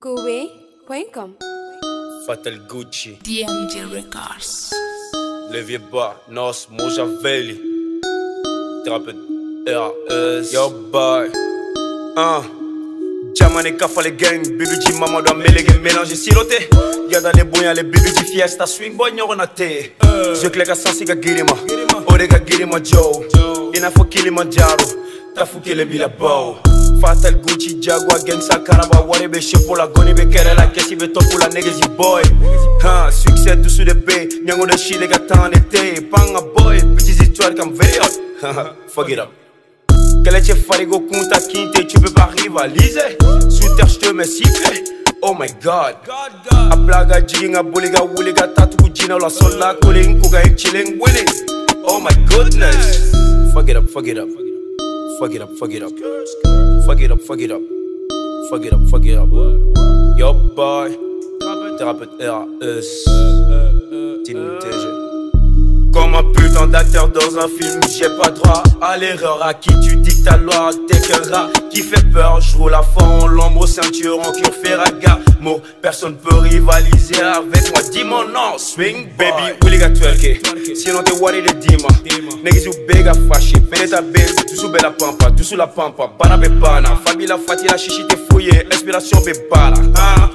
Kuwe, Quencom. Fatal Gucci. DMG Records. Le ba nós, moja velho. Drop R.S. Yo, boy. Ah. Uh. Jamanica fale gang, bibi di maman doit mélanger, mélanger, siloté. Y'a dans les y'a les bibi di fiesta, swing boy, n'y a té. Je claque à sensi ga guirima. Orega oh, guirima Joe. Ina fo kili manjaro. Tafu kile bila bow. Fatal Gucci, Jaguar, gang Sakaraba, wari be pour la goni be kere la kesi be top pour la niggas boy. Huh, succès dessous de B, nyango de shit, les gars t'en été. Panga boy, petites histoires comme VO. Fuck it up. Keleche farigo kunta kinte, tu peux pas rivaliser. Sous terre, j'te mets. Oh my god. A blaga jiginga buliga wuliga tatu jina la sola kuling kuga chilling winning. Oh my goodness. Fuck it up, fuck it up. Fuck it up, fuck it up. Fuck it up, fuck it up. Fuck it up, fuck it up. Yo boy. Thérapeute. Team TG. Comme un putain d'acteur dans un film, j'ai pas droit à l'erreur. À qui tu dictes ta loi, t'es qu'un rat qui fait peur. Je roule à fond, l'ombre au ceinture, en cuir ferraga. Mo, personne peut rivaliser avec moi. Dis mon nom, swing baby, Willy got twerké. Sinon t'es what de dima. Niggas you big a fâché. Peneta baby, tout sous bella pampa, sous la pampa. Bana be bana, Fabi la fati la chichi t'es fouillé. Inspiration be bala. Ah.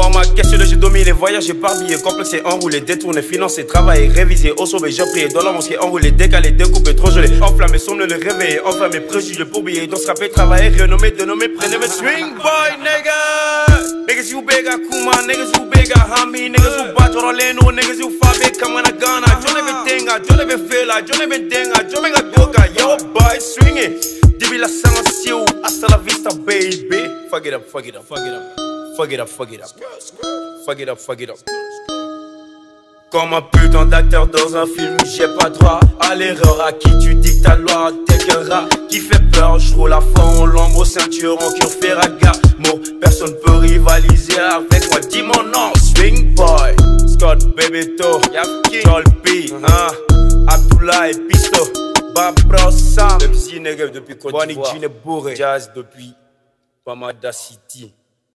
Oh ma question de j'ai dominé, voyagé par billet, complexé, enroulé, détourné, financé, travaillé, révisé, au sommet, j'ai prié, dans la mosquée, enroulé, décalé, découpé, trop gelé, enflammé, somne le réveiller, enflammé, préjugé pour biller, dans scraper, travailler, renommé, dénommé, prenez mes swing boy, nigga. Niggas you big Kuma, niggas you big Hami, niggas you Bajoro Leno, niggas you Fabe, Kamana Ghana, John even Tenga, John even Fela, John even Denga, John even Goga, yo boy, swing it. Dibi la Sancio, hasta la vista, baby. Fuck it up, fuck it up, fuck it up. Fuck it up, fuck it up. Fuck it up, fuck it up. Comme un putain d'acteur dans un film, j'ai pas droit à l'erreur. À qui tu dictes ta loi, t'es qu'un rat qui fait peur. Je roule à fond, l'ombre au ceinture, en cuir ferraga. Rivaliser avec moi. Dis mon nom, Swing Boy. Scott Bebeto, Joel P, hein, Abdullah et Pisto. Babro Sam, le petit nigga depuis Côte d'Ivoire. Bonnie Bourré. Jazz depuis Pamada City.